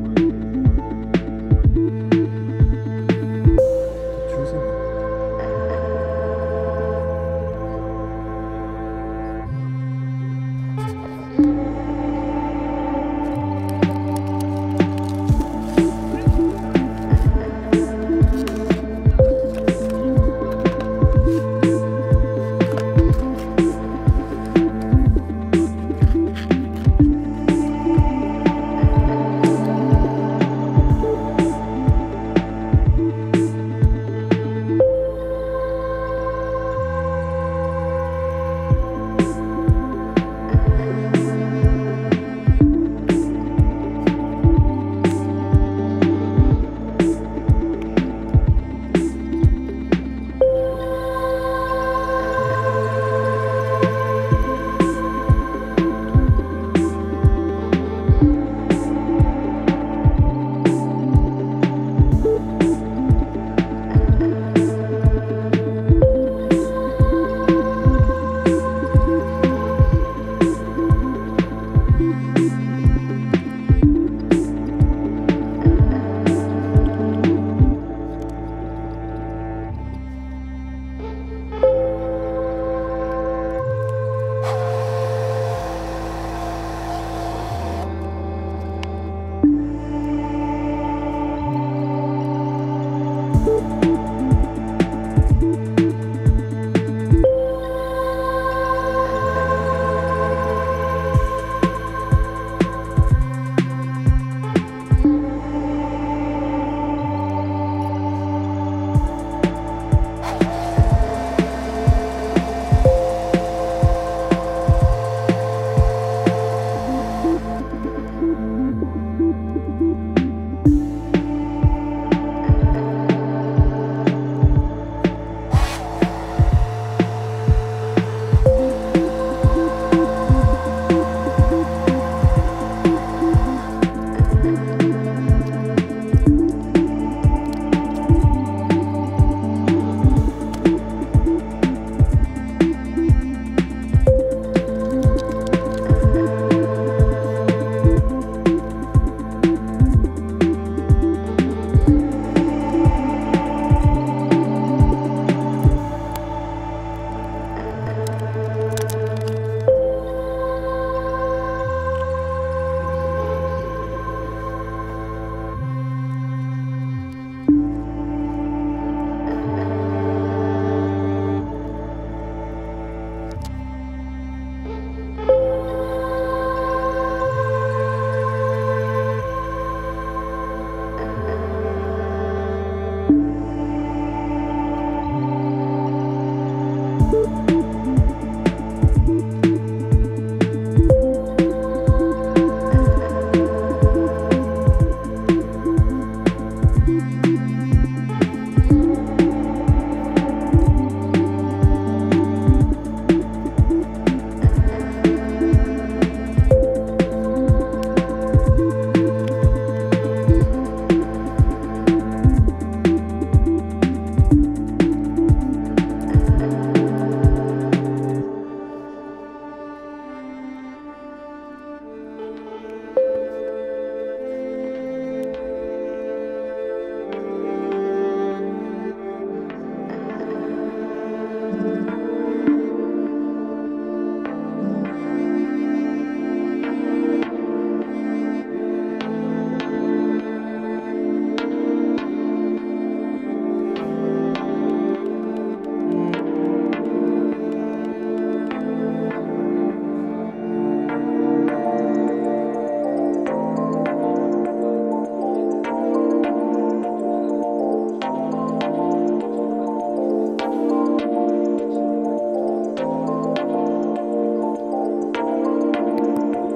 Bye.